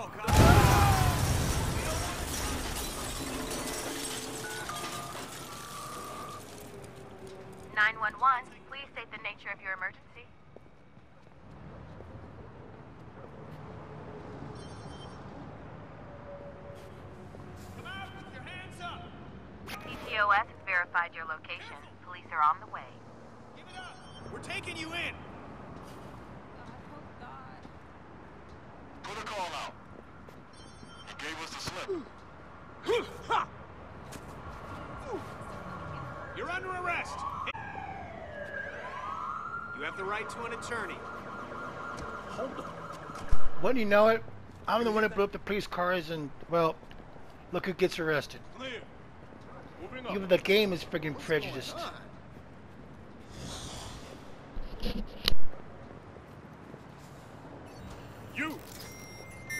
911, please state the nature of your emergency. ctOS has verified your location. Police are on the way. We're taking you in! He gave the slip. You're under arrest! You have the right to an attorney. Hold up. Wouldn't you know it? I'm the one that blew up the police cars and, well, look who gets arrested. Clear. Even the game is friggin' prejudiced. You!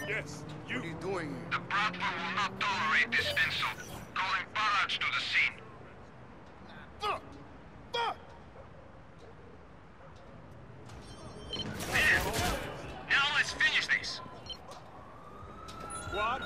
Yes, you! What are you doing The Bratva will not tolerate this insult. Calling barrage to the scene. Fuck! Fuck! There. Now let's finish this. Squad,